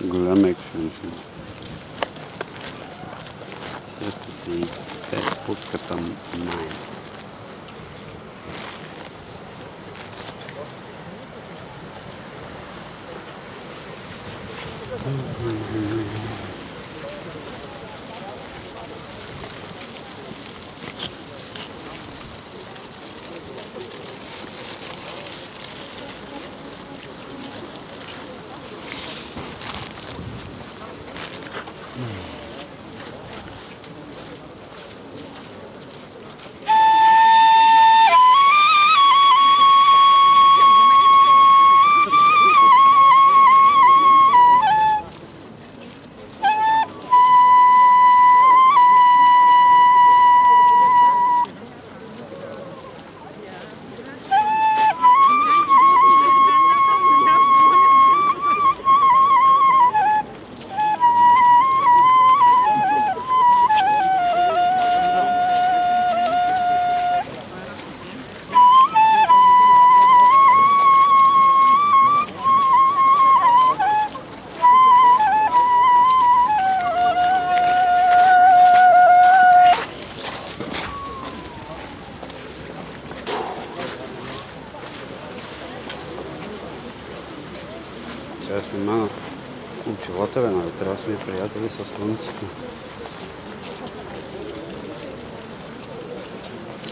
Gram extension. Just to see that put katam 9. Mm-hmm. Май. Сега сме мана очилата, бе, нали? Трябва да сме приятели със слънцето.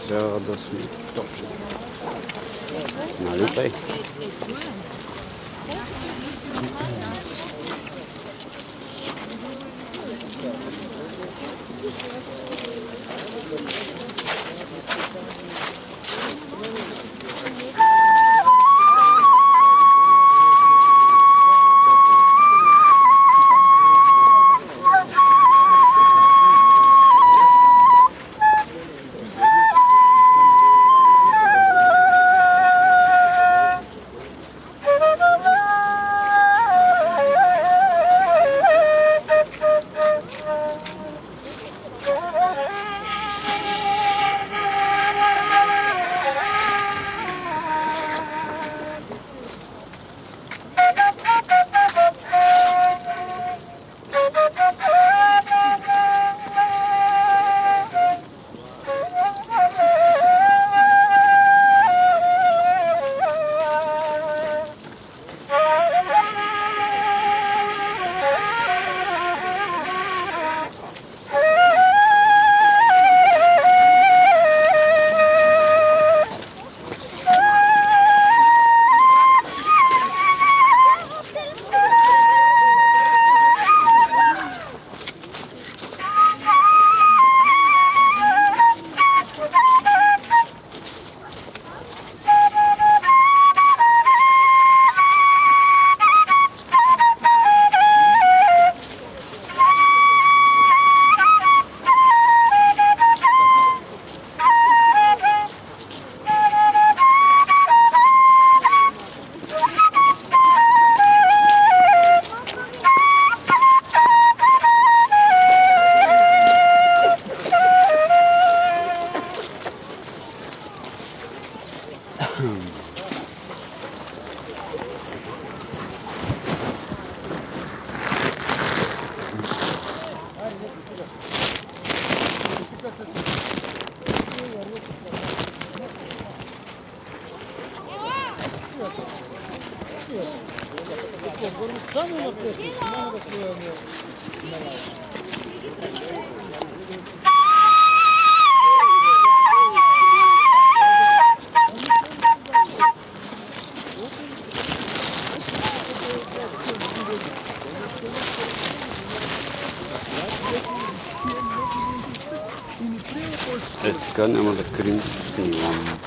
Трябва да сме точни. Нали тъй? Е, така няма да крием, че снимам.